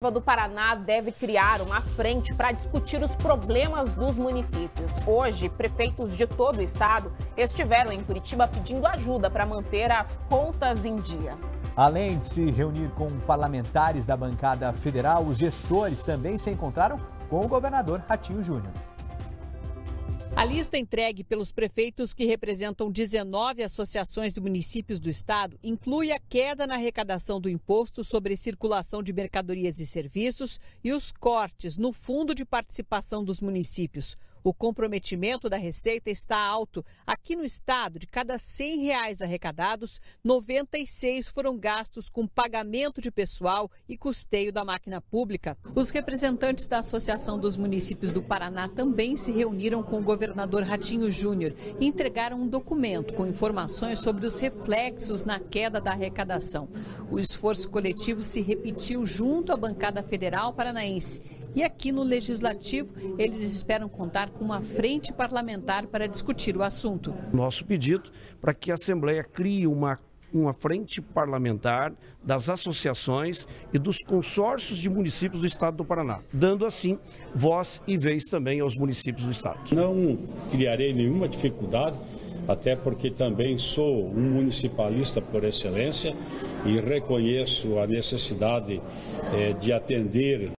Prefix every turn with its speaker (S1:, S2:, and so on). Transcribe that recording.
S1: do Paraná deve criar uma frente para discutir os problemas dos municípios. Hoje, prefeitos de todo o estado estiveram em Curitiba pedindo ajuda para manter as contas em dia.
S2: Além de se reunir com parlamentares da bancada federal, os gestores também se encontraram com o governador Ratinho Júnior.
S3: A lista entregue pelos prefeitos que representam 19 associações de municípios do estado inclui a queda na arrecadação do imposto sobre circulação de mercadorias e serviços e os cortes no fundo de participação dos municípios. O comprometimento da Receita está alto. Aqui no estado, de cada 100 reais arrecadados, 96 foram gastos com pagamento de pessoal e custeio da máquina pública. Os representantes da Associação dos Municípios do Paraná também se reuniram com o governador Ratinho Júnior e entregaram um documento com informações sobre os reflexos na queda da arrecadação. O esforço coletivo se repetiu junto à bancada federal paranaense e aqui no Legislativo, eles esperam contar com uma frente parlamentar para discutir o assunto.
S4: Nosso pedido para que a Assembleia crie uma uma frente parlamentar das associações e dos consórcios de municípios do estado do Paraná, dando assim voz e vez também aos municípios do estado.
S5: Não criarei nenhuma dificuldade, até porque também sou um municipalista por excelência e reconheço a necessidade eh, de atender